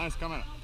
Ah, nice, cámara.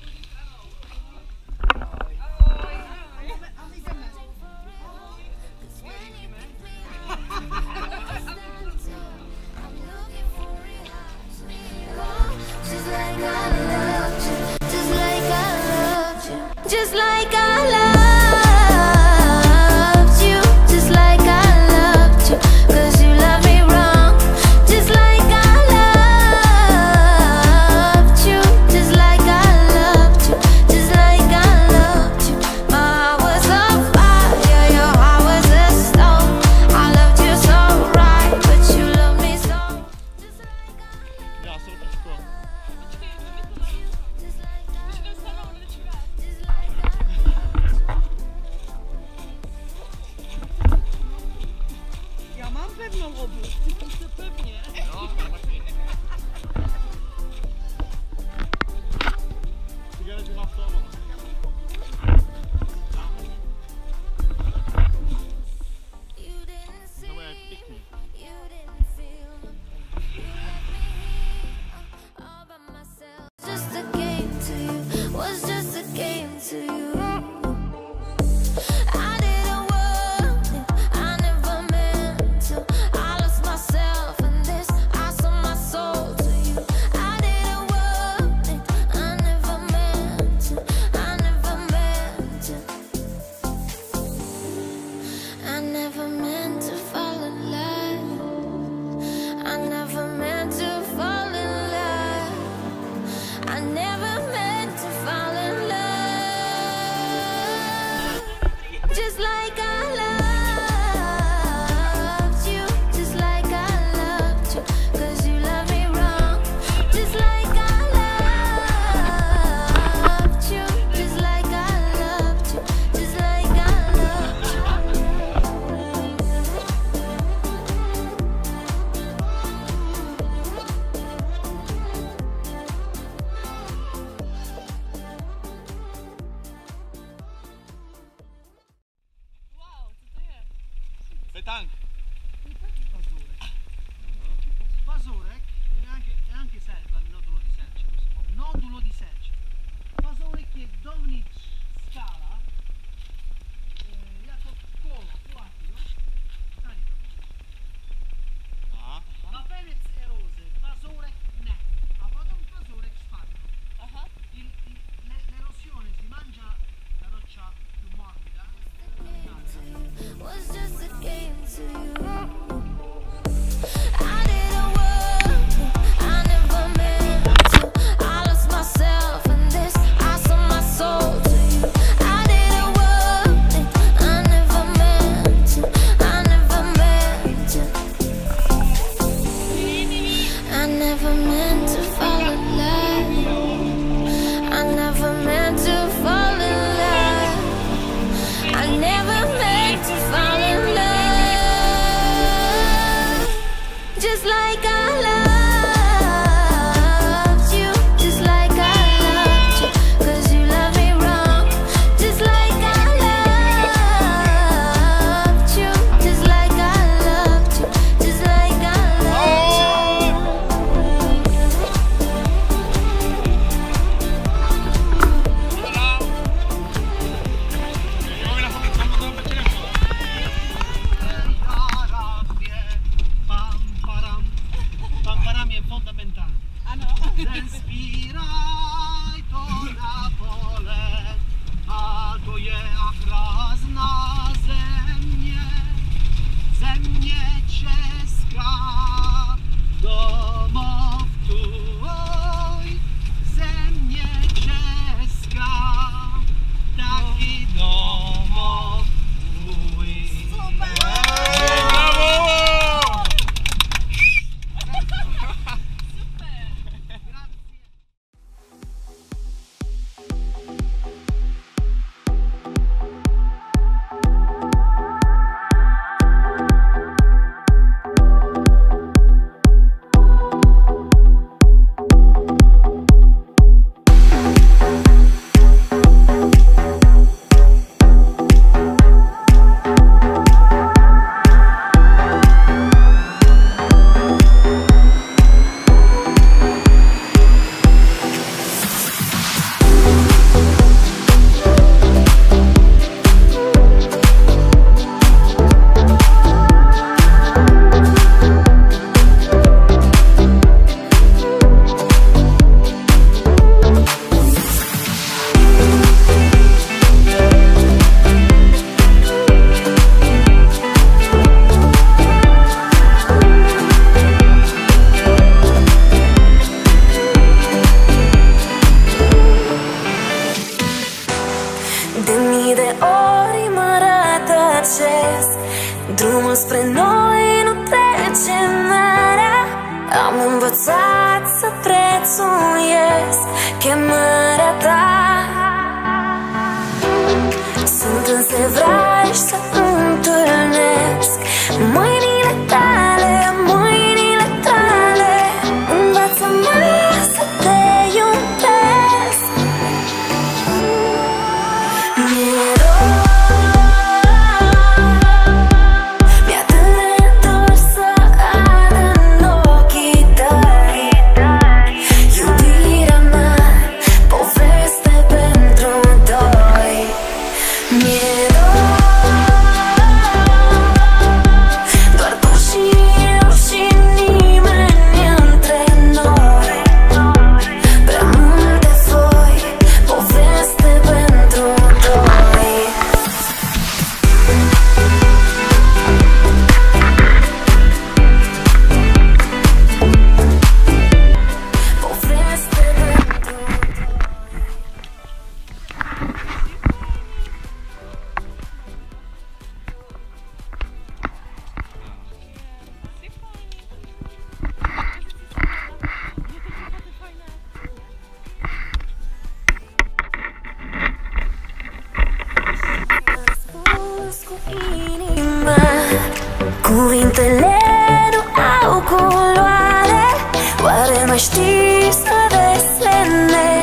tank. Perché Basurek? Uh-huh. È anche, è anche serba, il nodulo di Serce, nodulo di Serce. Basurek è Dominic Scala. coming Ten to na pole, a to je ach raz na ze mnie, ze mnie. Drumul spre noi nu trece marea. Am învățat să prețuiesc chemarea ta. Sunt însevrași să știi să desene.